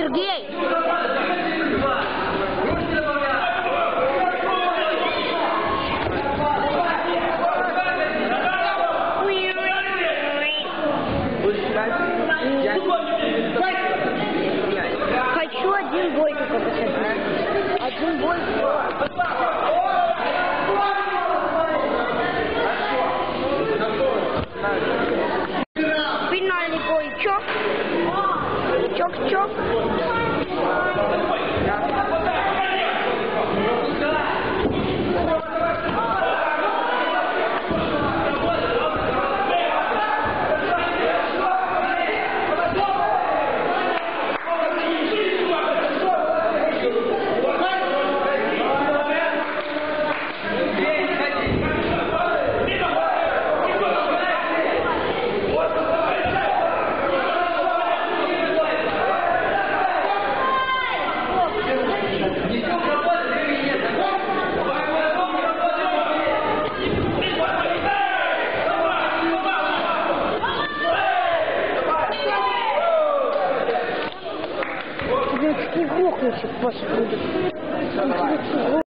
Сергей! Хочу один бой только посмотреть. Один бой. Чок-чок. Такие грохнущие после будет.